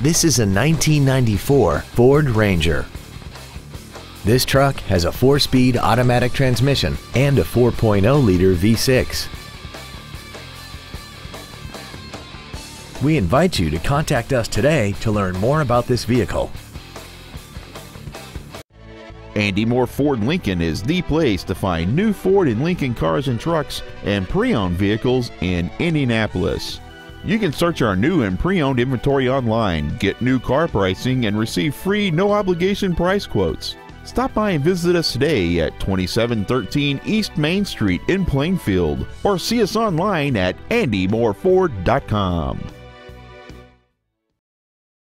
This is a 1994 Ford Ranger. This truck has a four-speed automatic transmission and a 4.0-liter V6. We invite you to contact us today to learn more about this vehicle. Andy Mohr Ford Lincoln is the place to find new Ford and Lincoln cars and trucks and pre-owned vehicles in Indianapolis. You can search our new and pre-owned inventory online, get new car pricing, and receive free no-obligation price quotes. Stop by and visit us today at 2713 East Main Street in Plainfield or see us online at andymohrford.com.